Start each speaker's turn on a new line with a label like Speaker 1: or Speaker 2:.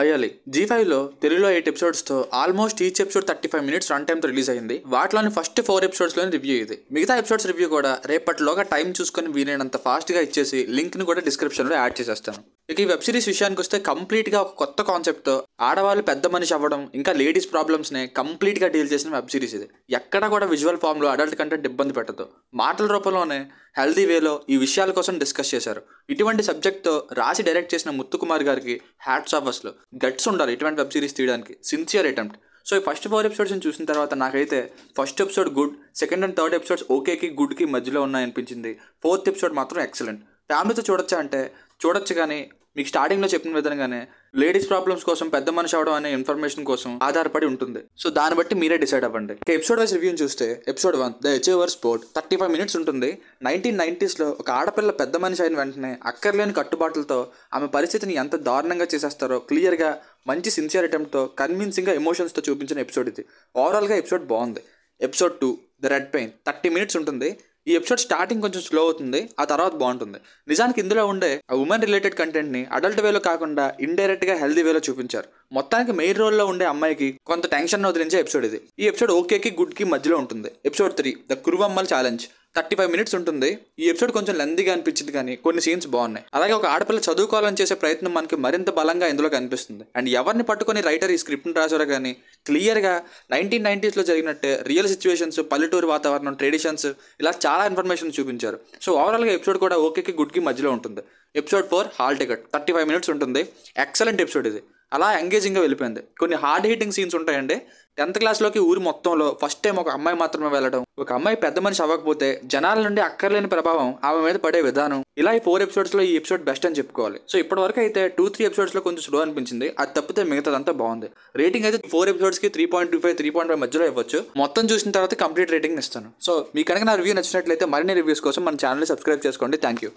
Speaker 1: అయ్యాలి. Zee ఫైవ్లో తెలుగులో eight ఎపిసోడ్స్తో almost each episode thirty five minutes run టైమ్తో release అయింది. వాటిలోని ఫస్ట్ ఫోర్ ఎపిసోడ్స్లోని రివ్యూ ఇది మిగతా ఎపిసోడ్స్ రివ్యూ కూడా రేపటిలోగా టైం చూసుకొని వీలైనంత ఫాస్ట్గా ఇచ్చేసి లింక్ని కూడా డిస్క్రిప్షన్లో యాడ్ చేసేస్తాను. ఇక ఈ వెబ్ సిరీస్ విషయానికి వస్తే కంప్లీట్గా ఒక కొత్త కాన్సెప్ట్తో ఆడవాళ్ళు పెద్ద మనిషి అవ్వడం ఇంకా లేడీస్ ప్రాబ్లమ్స్ని కంప్లీట్గా డీల్ చేసిన వెబ్ సిరీస్ ఇది. ఎక్కడ కూడా విజువల్ ఫామ్లో అడల్ట్ కంటెంట్ ఇబ్బంది పెట్టదు. మాటల రూపంలోనే హెల్దీ వేలో ఈ విషయాల కోసం డిస్కస్ చేశారు. ఇటువంటి సబ్జెక్ట్తో రాసి డైరెక్ట్ చేసిన ముత్తుకుమార్ గారికి హ్యాట్స్ ఆఫ్ అసలు. గట్స్ ఉండాలి ఇటువంటి వెబ్ సిరీస్ తీయడానికి. Sincere attempt. సో ఈ ఫస్ట్ ఫోర్ ఎపిసోడ్స్ చూసిన తర్వాత నాకైతే first episode good second and third episodes ఓకేకి గుడ్కి మధ్యలో ఉన్నాయనిపించింది. ఫోర్త్ ఎపిసోడ్ మాత్రం ఎక్సలెంట్. ఫ్యామిలీతో చూడొచ్చా అంటే చూడొచ్చు కానీ మీకు స్టార్టింగ్లో చెప్పిన విధంగానే లేడీస్ ప్రాబ్లమ్స్ కోసం పెద్ద మనిషి అవడం అనే ఇన్ఫర్మేషన్ కోసం ఆధారపడి ఉంటుంది. సో దాన్ని బట్టి మీరే డిసైడ్ అవ్వండి. ఇక ఎపిసోడ్ వైస్ రివ్యూ చూస్తే episode one the achiever sport thirty five minutes ఉంటుంది నైన్టీన్ నైన్టీస్లో ఒక ఆడపిల్ల పెద్ద మనిషి అయిన వెంటనే అక్కర్లేని కట్టుబాట్లతో ఆమె పరిస్థితిని ఎంత దారుణంగా చేసేస్తారో క్లియర్గా మంచి సిన్సియర్ అటెంప్ట్తో కన్విన్సింగ్గా ఎమోషన్స్తో చూపించిన ఎపిసోడ్ ఇది. ఓవరాల్గా ఎపిసోడ్ బాగుంది. Episode two the red pain thirty minutes ఉంటుంది. ఈ ఎపిసోడ్ స్టార్టింగ్ కొంచెం స్లో అవుతుంది ఆ తర్వాత బాగుంటుంది. నిజానికి ఇందులో ఉండే ఆ ఉమెన్ రిలేటెడ్ కంటెంట్ని అడల్ట్ వేలో కాకుండా ఇండైరెక్ట్గా హెల్దీ వేలో చూపించారు. మొత్తానికి మెయిన్ రోల్లో ఉండే అమ్మాయికి కొంత టెన్షన్ వదిలించే ఎపిసోడ్ ఇది. ఈ ఎపిసోడ్ ఓకేకి గుడ్కి మధ్యలో ఉంటుంది. Episode three the Kuruvammal challenge thirty five minutes ఉంటుంది. ఈ ఎపిసోడ్ కొంచెం లెందీగా అనిపించింది కానీ కొన్ని సీన్స్ బాగున్నాయి. అలాగే ఒక ఆడపిల్ల చదువుకోవాలని చేసే ప్రయత్నం మనకి మరింత బలంగా ఇందులో కనిపిస్తుంది అండ్ ఎవరిని పట్టుకొని రైటర్ ఈ స్క్రిప్ట్ని రాశారో కానీ క్లియర్గా నైన్టీన్ నైన్టీస్లో జరిగినట్టే రియల్ సిచ్యువేషన్స్ పల్లెటూరు వాతావరణం ట్రెడిషన్స్ ఇలా చాలా ఇన్ఫర్మేషన్ చూపించారు. సో ఓవరాల్గా ఎపిసోడ్ కూడా ఓకేకి గుడ్కి మధ్యలో ఉంటుంది. Episode four hall ticket. Thirty five minutes ఉంటుంది. ఎక్సలెంట్ ఎపిసోడ్ ఇది. అలా ఎంగేజింగ్గా వెళ్ళిపోయింది. కొన్ని హార్డ్ హీటింగ్ సీన్స్ ఉంటాయండి. టెన్త్ క్లాస్లోకి ఊరి మొత్తంలో ఫస్ట్ టైం ఒక అమ్మాయి మాత్రమే వెళ్ళడం ఒక అమ్మాయి పెద్ద మనిషి అవ్వకపోతే జనాల నుండి అక్కర్లేని ప్రభావం ఆమె మీద పడే విధానం. ఇలా ఈ ఫోర్ ఎపిసోడ్స్లో ఈ ఎపిసోడ్ బెస్ట్ అని చెప్పుకోవాలి. సో ఇప్పటివరకు అయితే టూ త్రీ ఎపిసోడ్స్లో కొంచెం స్లో అనిపించింది. అది తప్పితే మిగతాదంతా బాగుంది. రేటింగ్ అయితే four ఎపిసోడ్స్కి three point two five three point five మధ్యలో ఇవ్వచ్చు. మొత్తం చూసిన తర్వాత కంప్లీట్ రేటింగ్ ఇస్తాను. సో మీ కనుక నా రివ్యూ నచ్చినట్లయితే మరిన్ని రివ్యూస్ కోసం మన ఛానల్ సబ్స్క్రైబ్ చేసుకోండి. Thank you